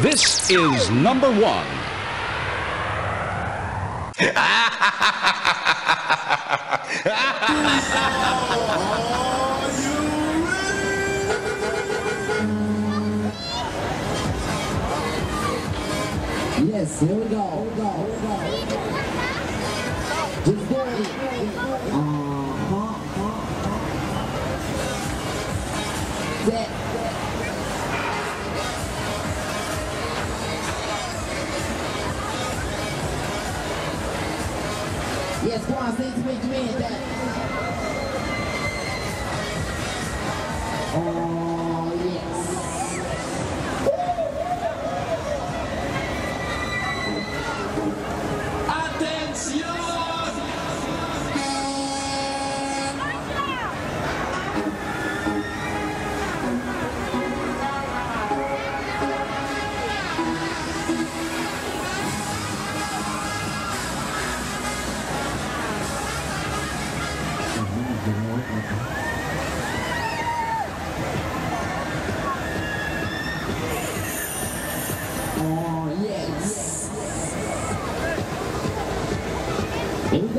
This is number one. Yes, here we go. Here we go. Here we go. Just. Yes, go on, say to me, Jermaine, that. Oh.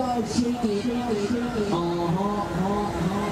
Here we go, shake it, shake it, shake it. Uh-huh,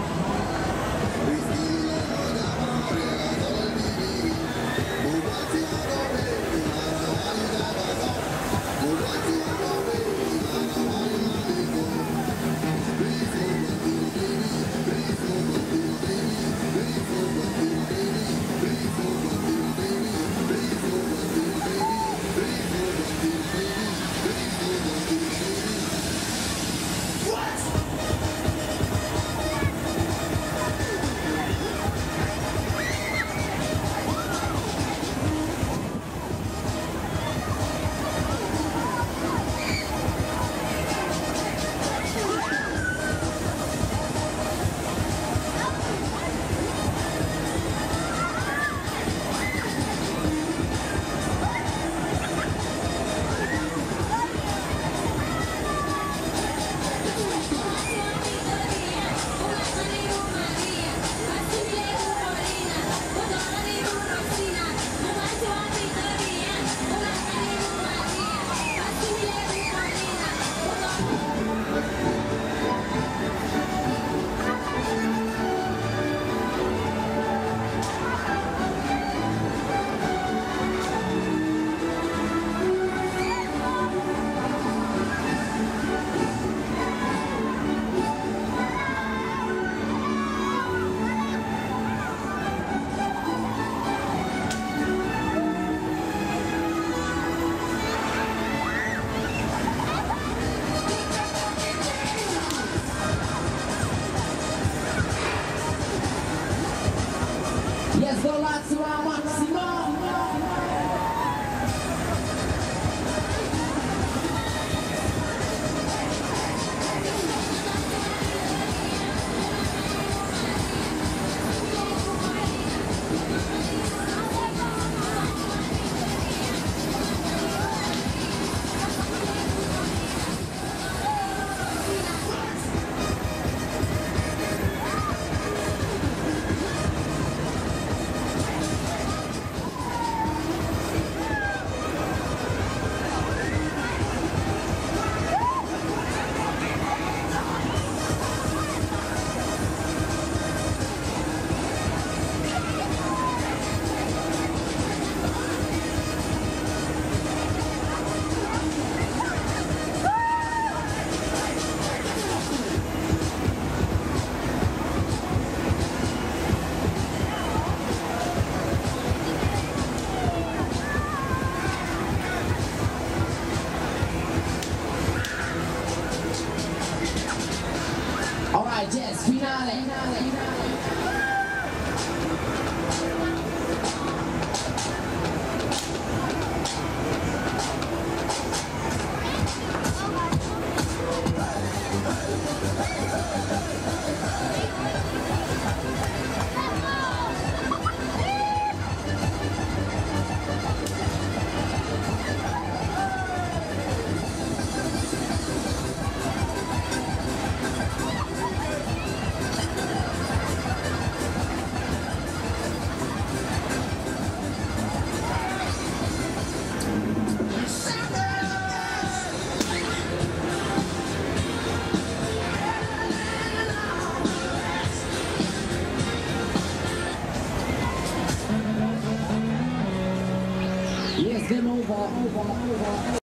vraiment, on va, on va, on va.